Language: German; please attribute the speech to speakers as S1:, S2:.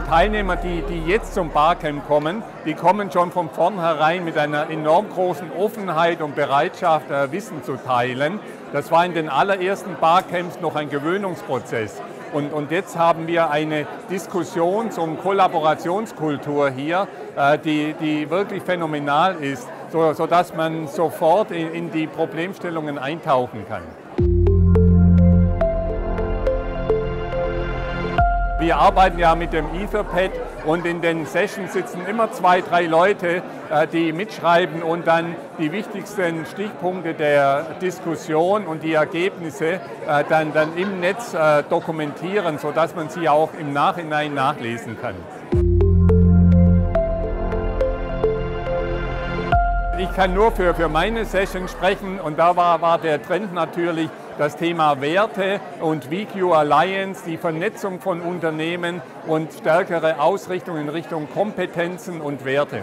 S1: Teilnehmer, die, die jetzt zum Barcamp kommen, die kommen schon von vornherein mit einer enorm großen Offenheit und Bereitschaft, äh, Wissen zu teilen. Das war in den allerersten Barcamps noch ein Gewöhnungsprozess. Und, und jetzt haben wir eine Diskussions- und Kollaborationskultur hier, äh, die, die wirklich phänomenal ist, so, sodass man sofort in, in die Problemstellungen eintauchen kann. Wir arbeiten ja mit dem Etherpad und in den Sessions sitzen immer zwei, drei Leute, äh, die mitschreiben und dann die wichtigsten Stichpunkte der Diskussion und die Ergebnisse äh, dann, dann im Netz äh, dokumentieren, sodass man sie auch im Nachhinein nachlesen kann. Ich kann nur für, für meine Session sprechen und da war, war der Trend natürlich, das Thema Werte und VQ Alliance, die Vernetzung von Unternehmen und stärkere Ausrichtung in Richtung Kompetenzen und Werte.